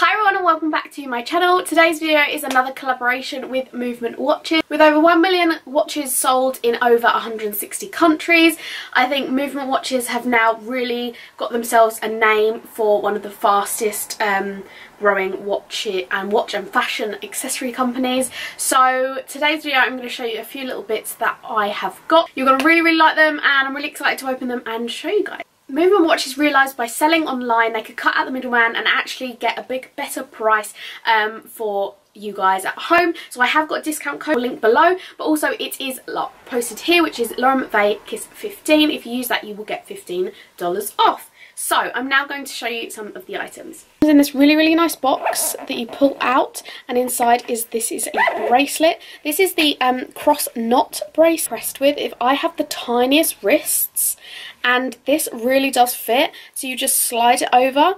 Hi everyone and welcome back to my channel. Today's video is another collaboration with Movement Watches. With over 1 million watches sold in over 160 countries, I think Movement Watches have now really got themselves a name for one of the fastest um, growing watch and watch and fashion accessory companies. So today's video I'm going to show you a few little bits that I have got. You're going to really really like them and I'm really excited to open them and show you guys. Movement Watches realised by selling online they could cut out the middleman and actually get a big better price um, for you guys at home. So I have got a discount code link below, but also it is posted here, which is Lauren McVeigh Kiss 15. If you use that, you will get $15 off. So I'm now going to show you some of the items. In this really, really nice box that you pull out and inside is this is a bracelet. This is the um, cross knot brace pressed with. If I have the tiniest wrists and this really does fit, so you just slide it over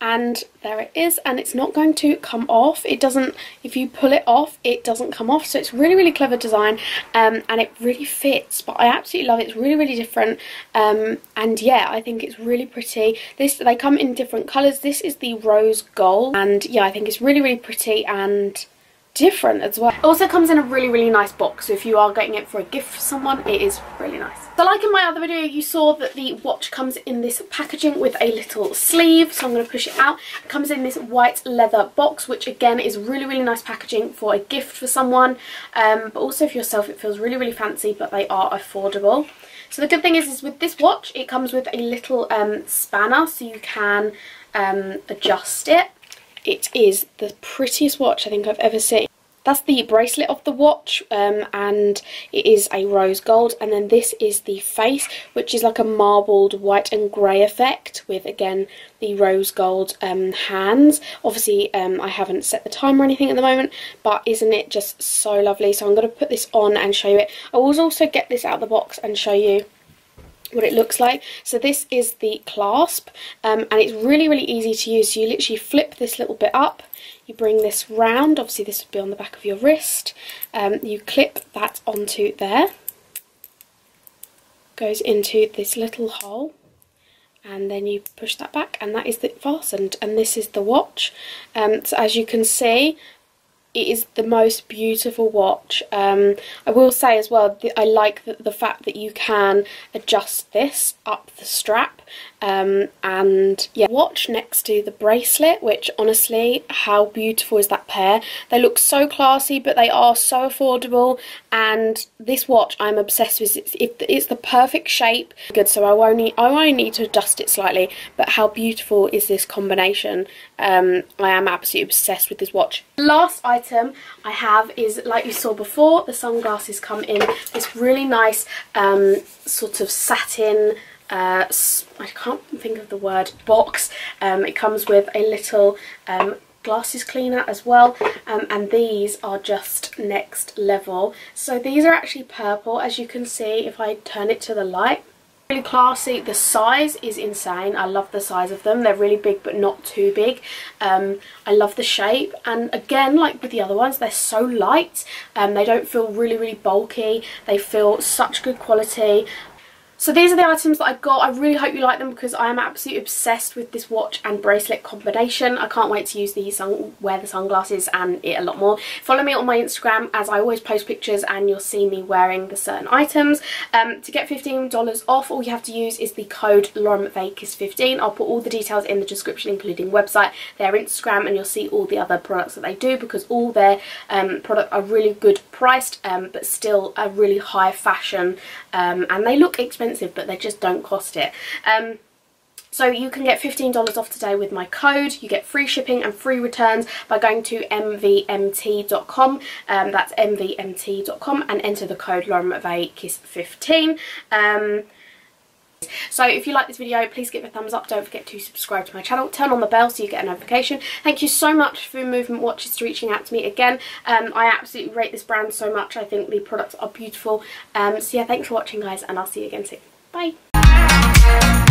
and there it is. And it's not going to come off. It doesn't if you pull it off it doesn't come off. So it's really really clever design um, and it really fits. But I absolutely love it. It's really really different. Um, and yeah I think it's really pretty. This they come in different colours. This is the rose gold. And yeah I think it's really really pretty. And different as well. It also comes in a really, really nice box. So if you are getting it for a gift for someone, it is really nice. So like in my other video, you saw that the watch comes in this packaging with a little sleeve. So I'm going to push it out. It comes in this white leather box, which again is really, really nice packaging for a gift for someone. Um, but also for yourself, it feels really, really fancy, but they are affordable. So the good thing is, is with this watch, it comes with a little um, spanner so you can um, adjust it. It is the prettiest watch I think I've ever seen. That's the bracelet of the watch um, and it is a rose gold and then this is the face which is like a marbled white and grey effect with again the rose gold um, hands. Obviously um, I haven't set the time or anything at the moment but isn't it just so lovely so I'm going to put this on and show you it. I will also get this out of the box and show you what it looks like. So this is the clasp um, and it's really really easy to use. So you literally flip this little bit up, you bring this round, obviously this would be on the back of your wrist, um, you clip that onto there, goes into this little hole. And then you push that back and that is the fastened. And this is the watch. Um, so as you can see it is the most beautiful watch. Um, I will say as well, I like the, the, fact that you can adjust this up the strap um, and yeah, watch next to the bracelet, which honestly, how beautiful is that pair? They look so classy, but they are so affordable. And this watch, I'm obsessed with. It's, it's the perfect shape. Good, so I won't I only need to adjust it slightly. But how beautiful is this combination? Um, I am absolutely obsessed with this watch. Last item I have is, like you saw before, the sunglasses come in this really nice um, sort of satin uh, I can't think of the word, box. Um, it comes with a little um, glasses cleaner as well um, and these are just next level. So these are actually purple as you can see if I turn it to the light. Really classy. The size is insane. I love the size of them. They're really big but not too big. Um, I love the shape and again like with the other ones they're so light. Um, they don't feel really really bulky. They feel such good quality. So these are the items that I got. I really hope you like them because I am absolutely obsessed with this watch and bracelet combination. I can't wait to use these, wear the sunglasses and it a lot more. Follow me on my Instagram as I always post pictures and you'll see me wearing the certain items. Um, to get $15 off, all you have to use is the code Lauren McVeigh 15 I'll put all the details in the description including website, their Instagram and you'll see all the other products that they do because all their um, products are really good priced um, but still a really high fashion um, and they look expensive but they just don't cost it. Um, so you can get $15 off today with my code. You get free shipping and free returns by going to mvmt.com. Um, that's mvmt.com and enter the code Lauren McVeigh KISS15. Um, so if you like this video, please give it a thumbs up. Don't forget to subscribe to my channel. Turn on the bell so you get a notification. Thank you so much for Movement Watches reaching out to me again. Um, I absolutely rate this brand so much. I think the products are beautiful. Um, so yeah, thanks for watching guys and I'll see you again soon. Bye.